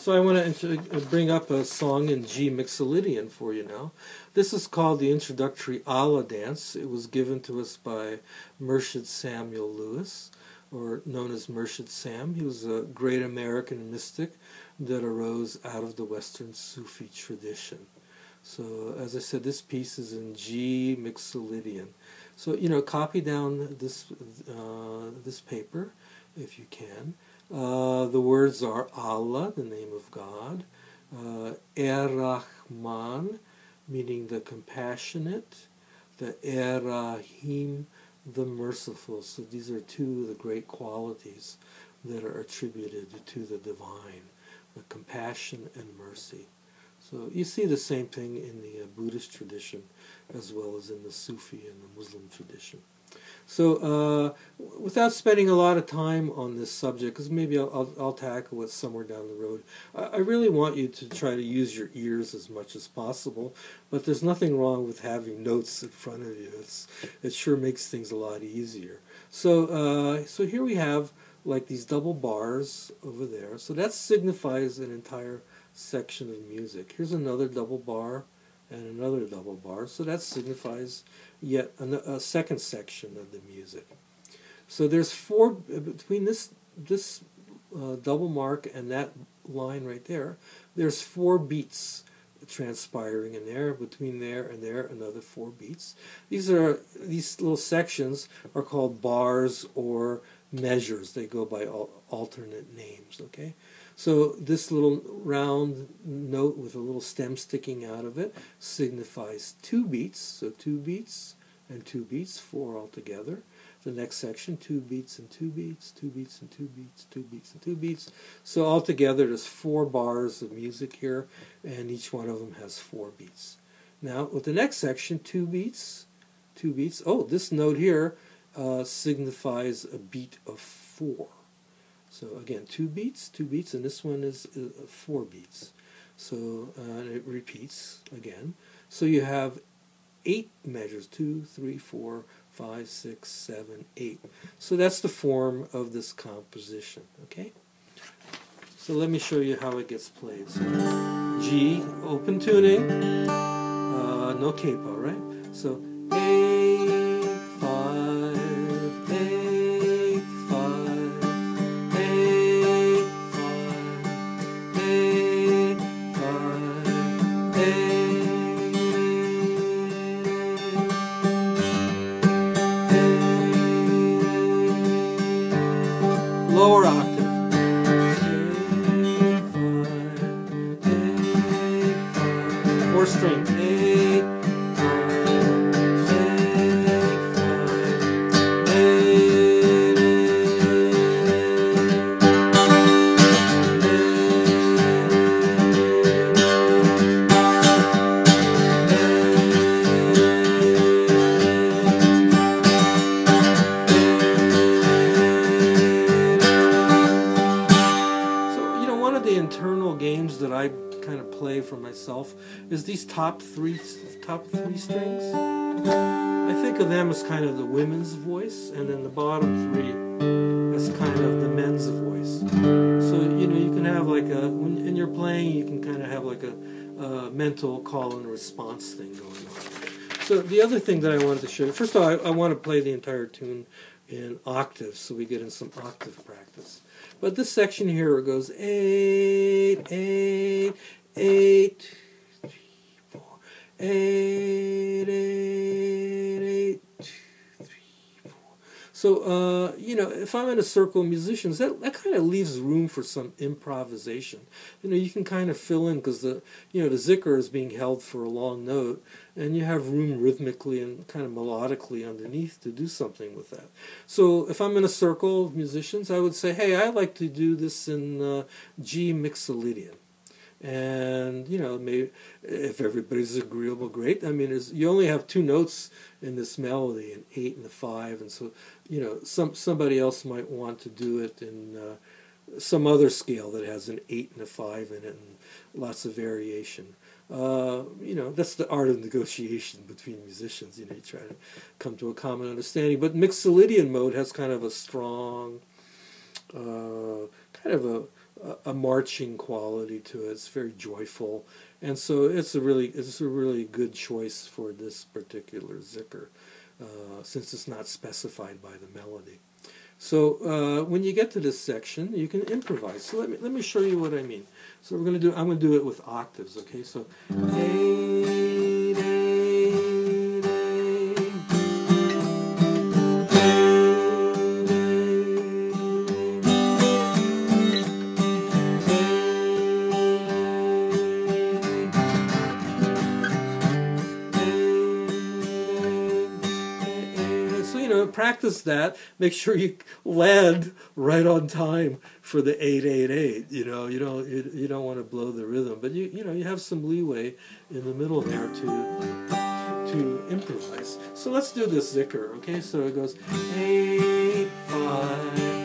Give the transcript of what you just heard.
So I want to bring up a song in G Mixolydian for you now. This is called the introductory Allah dance. It was given to us by Murshid Samuel Lewis, or known as Murshid Sam. He was a great American mystic that arose out of the Western Sufi tradition. So as I said, this piece is in G Mixolydian. So you know, copy down this uh, this paper if you can. Uh, the words are Allah, the name of God, uh, Er-Rahman, meaning the compassionate, the Er-Rahim, the merciful. So these are two of the great qualities that are attributed to the divine, the compassion and mercy. So you see the same thing in the uh, Buddhist tradition as well as in the Sufi and the Muslim tradition. So, uh, without spending a lot of time on this subject, because maybe I'll, I'll, I'll, tackle it somewhere down the road, I, I, really want you to try to use your ears as much as possible. But there's nothing wrong with having notes in front of you. It's, it sure makes things a lot easier. So, uh, so here we have like these double bars over there. So that signifies an entire section of music. Here's another double bar and another double bar. So that signifies yet a, second section of the music. So there's four between this this uh, double mark and that line right there. There's four beats transpiring in there. Between there and there, another four beats. These are these little sections are called bars or measures. They go by al alternate names. Okay. So this little round note with a little stem sticking out of it signifies two beats. So two beats and two beats, four altogether. The next section, two beats and two beats, two beats and two beats, two beats and two beats. So altogether there's four bars of music here, and each one of them has four beats. Now with the next section, two beats, two beats. Oh, this note here uh, signifies a beat of four. So again, two beats, two beats, and this one is uh, four beats. So uh, it repeats again. So you have eight measures, two, three, four, five, six, seven, eight. So that's the form of this composition, okay? So let me show you how it gets played. So G, open tuning, uh, no capo, right? So lower string. So you know, one of the internal games that I Four of play for myself is these top three top three strings. I think of them as kind of the women's voice, and then the bottom three as kind of the men's voice. So you know you can have like a when and you're playing, you can kind of have like a, a mental call and response thing going on. So the other thing that I wanted to show you, first of all, I, I want to play the entire tune in octaves so we get in some octave practice. But this section here goes eight, eight, eight, three, four, eight, eight, eight, two, three, four. So, uh, you know, if I'm in a circle of musicians, that, that kind of leaves room for some improvisation. You know, you can kind of fill in because the, you know, the zikr is being held for a long note, and you have room rhythmically and kind of melodically underneath to do something with that. So, if I'm in a circle of musicians, I would say, hey, I like to do this in uh, G Mixolydian and you know maybe if everybody's agreeable great. I mean you only have two notes in this melody an eight and a five and so you know some somebody else might want to do it in uh, some other scale that has an eight and a five in it and lots of variation. Uh, you know that's the art of negotiation between musicians. You know you try to come to a common understanding. But mixolydian mode has kind of a strong uh, kind of a a, a marching quality to it. It's very joyful, and so it's a really it's a really good choice for this particular zikr, uh, since it's not specified by the melody. So uh, when you get to this section, you can improvise. So let me let me show you what I mean. So we're going to do. I'm going to do it with octaves. Okay. So eight, practice that, make sure you land right on time for the 888. You know, you don't you, you don't want to blow the rhythm, but you you know, you have some leeway in the middle there to to improvise. So let's do this zikr, okay? So it goes 8 5